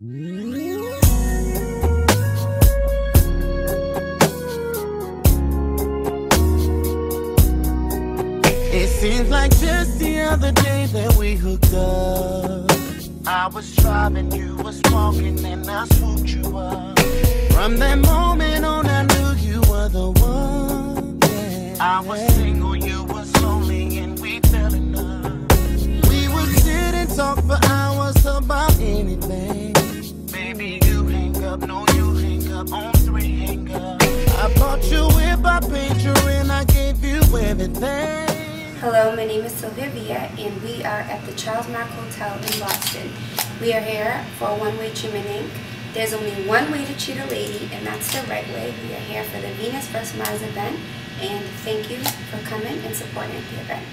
It seems like just the other day that we hooked up. I was driving, you was walking, and I swooped you up. From that moment on, I knew you were the one. Yeah. I was single, you was lonely, and we fell in love. We would sit and talk for hours up, no, you hang up on three hang up. I bought you I paid you, and I gave you everything. Hello, my name is Silvia Via, and we are at the CharlesMark Hotel in Boston. We are here for One Way Treatment Inc. There's only one way to treat a lady, and that's the right way. We are here for the Venus vs. Mars event, and thank you for coming and supporting the event.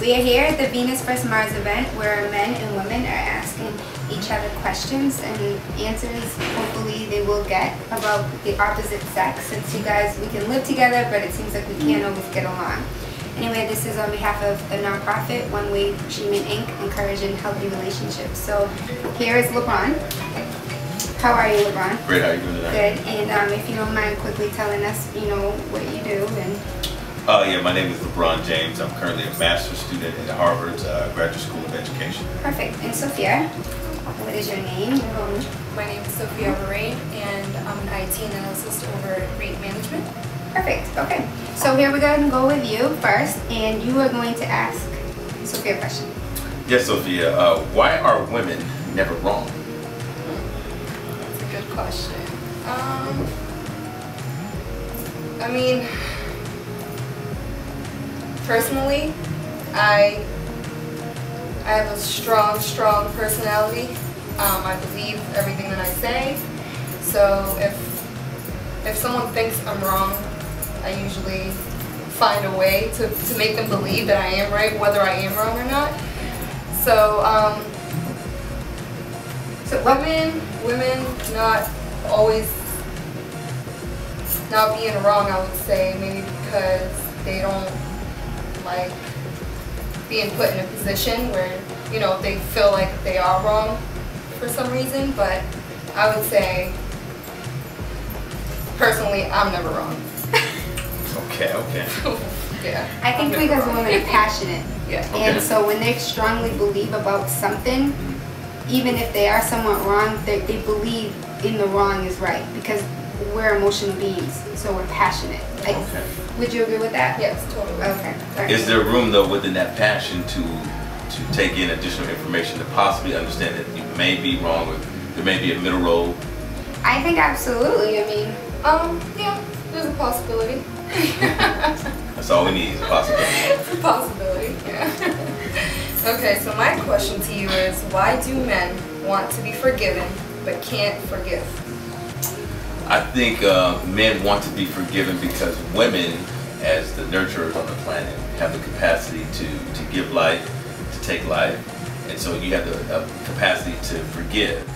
We are here at the Venus vs. Mars event where men and women are asking each other questions and answers hopefully they will get about the opposite sex since you guys, we can live together but it seems like we can't always get along. Anyway, this is on behalf of the nonprofit One Way Treatment Inc. encouraging healthy relationships. So here is LeBron. How are you, LeBron? Great, how are you doing tonight? Good. And um, if you don't mind quickly telling us, you know, what you do and Uh, yeah, my name is LeBron James. I'm currently a master's student at Harvard's uh, Graduate School of Education. Perfect. And Sofia, what is your name? Um, My name is Sofia Moraine, and I'm an IT analyst over at Rate Management. Perfect. Okay. So here we're going to go with you first, and you are going to ask Sofia a question. Yes, Sofia, uh, why are women never wrong? That's a good question. Um, I mean, personally, I I have a strong, strong personality. Um, I believe everything that I say. So if if someone thinks I'm wrong, I usually find a way to, to make them believe that I am right, whether I am wrong or not. So um, So women, women not always not being wrong, I would say, maybe because they don't like being put in a position where, you know, they feel like they are wrong for some reason, but I would say, personally, I'm never wrong. Okay, okay. yeah. I think I'm because wrong. women are passionate, Yeah. Okay. and so when they strongly believe about something, even if they are somewhat wrong, they, they believe in the wrong is right because we're emotional beings, so we're passionate. Like, Okay. would you agree with that? Yes, totally. Okay. All right. Is there room, though, within that passion to to take in additional information to possibly understand that you may be wrong or there may be a middle road? I think absolutely. I mean, Um, yeah, there's a possibility. That's all we need is a possibility. it's a possibility, yeah. okay, so my question to you is why do men want to be forgiven but can't forgive? I think uh, men want to be forgiven because women, as the nurturers on the planet, have the capacity to, to give life, to take life, and so you have the uh, capacity to forgive.